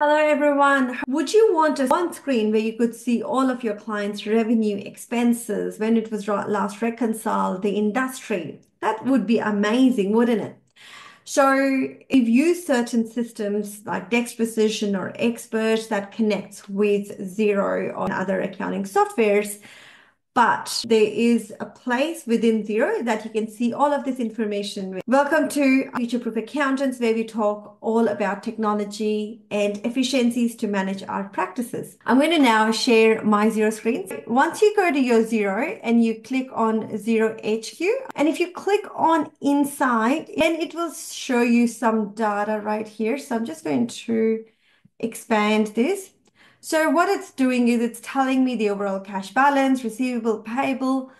Hello everyone. Would you want a one screen where you could see all of your clients' revenue, expenses, when it was last reconciled, the industry? That would be amazing, wouldn't it? So if you use certain systems like Dext Precision or Expert that connects with Xero or other accounting softwares, but there is a place within Xero that you can see all of this information. Welcome to Future Proof Accountants, where we talk all about technology and efficiencies to manage our practices. I'm going to now share my Xero screen. Once you go to your Xero and you click on Xero HQ, and if you click on Insights, then it will show you some data right here. So I'm just going to expand this. So what it's doing is it's telling me the overall cash balance, receivable, payable,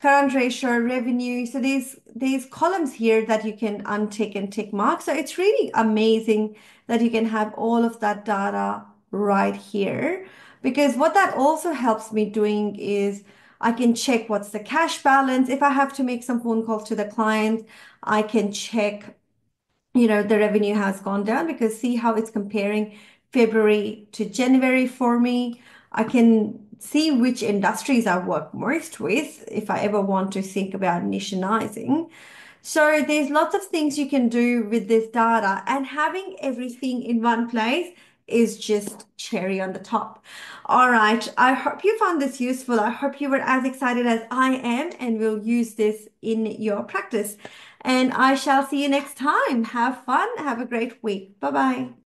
current ratio, revenue. So these these columns here that you can untick and tick mark. So it's really amazing that you can have all of that data right here. Because what that also helps me doing is I can check what's the cash balance. If I have to make some phone calls to the client, I can check, you know, the revenue has gone down because see how it's comparing February to January for me. I can see which industries I work most with if I ever want to think about nicheizing. So there's lots of things you can do with this data and having everything in one place is just cherry on the top. All right. I hope you found this useful. I hope you were as excited as I am and will use this in your practice. And I shall see you next time. Have fun. Have a great week. Bye bye.